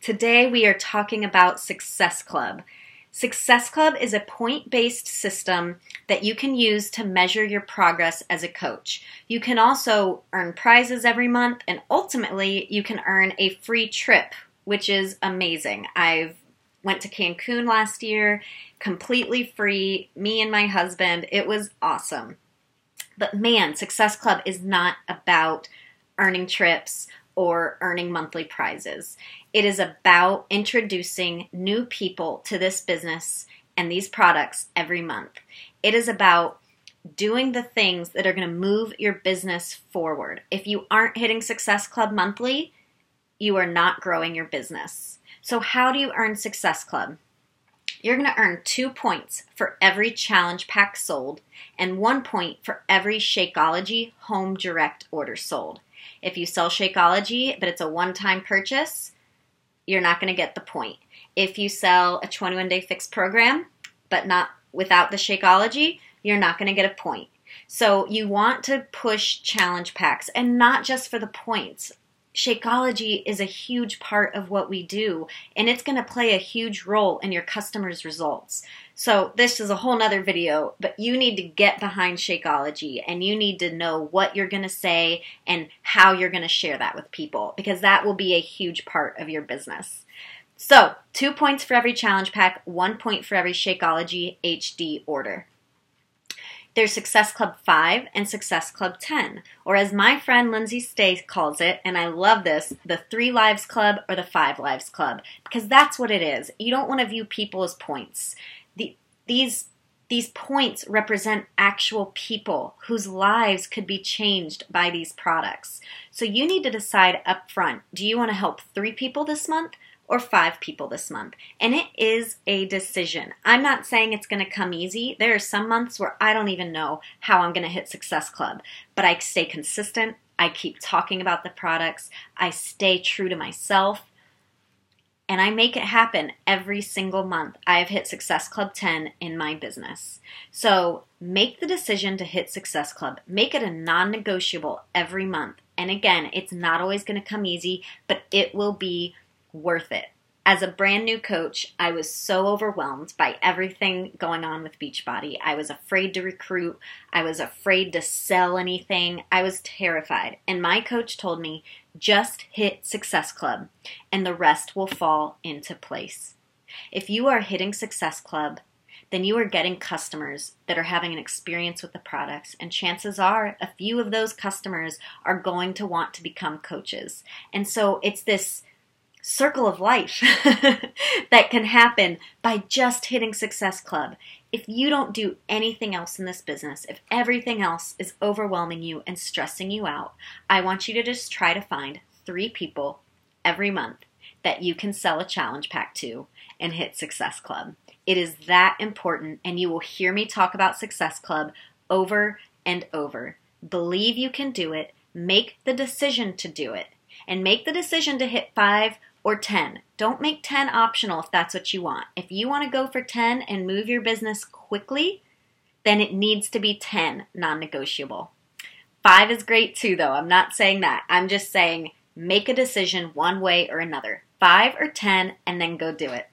Today we are talking about Success Club. Success Club is a point based system that you can use to measure your progress as a coach. You can also earn prizes every month, and ultimately, you can earn a free trip, which is amazing. I've went to Cancun last year, completely free, me and my husband. It was awesome. But man, Success Club is not about earning trips or earning monthly prizes. It is about introducing new people to this business and these products every month. It is about doing the things that are going to move your business forward. If you aren't hitting Success Club monthly, you are not growing your business. So, how do you earn Success Club? You're going to earn two points for every challenge pack sold and one point for every Shakeology home direct order sold. If you sell Shakeology, but it's a one time purchase, you're not going to get the point. If you sell a 21 day fixed program, but not without the Shakeology, you're not going to get a point. So you want to push challenge packs and not just for the points. Shakeology is a huge part of what we do, and it's going to play a huge role in your customers' results. So, this is a whole nother video, but you need to get behind Shakeology and you need to know what you're going to say and how you're going to share that with people because that will be a huge part of your business. So, two points for every challenge pack, one point for every Shakeology HD order. There's Success Club 5 and Success Club 10, or as my friend Lindsay Stay calls it, and I love this, the 3 Lives Club or the 5 Lives Club, because that's what it is. You don't want to view people as points. The, these these points represent actual people whose lives could be changed by these products. So you need to decide up front do you want to help three people this month or five people this month. And it is a decision. I'm not saying it's going to come easy. There are some months where I don't even know how I'm going to hit Success Club, but I stay consistent. I keep talking about the products. I stay true to myself. And I make it happen every single month. I have hit Success Club 10 in my business. So make the decision to hit Success Club. Make it a non negotiable every month. And again, it's not always going to come easy, but it will be worth it. As a brand new coach, I was so overwhelmed by everything going on with Beachbody. I was afraid to recruit. I was afraid to sell anything. I was terrified. And my coach told me just hit Success Club and the rest will fall into place. If you are hitting Success Club, then you are getting customers that are having an experience with the products, and chances are a few of those customers are going to want to become coaches. And so it's this circle of life that can happen by just hitting Success Club. If you don't do anything else in this business, if everything else is overwhelming you and stressing you out, I want you to just try to find three people every month that you can sell a challenge pack to and hit Success Club. It is that important, and you will hear me talk about Success Club over and over. Believe you can do it, make the decision to do it, and make the decision to hit five or 10. Don't make 10 optional if that's what you want. If you want to go for 10 and move your business quickly, then it needs to be 10 non negotiable. Five is great too, though. I'm not saying that. I'm just saying make a decision one way or another. Five or 10, and then go do it.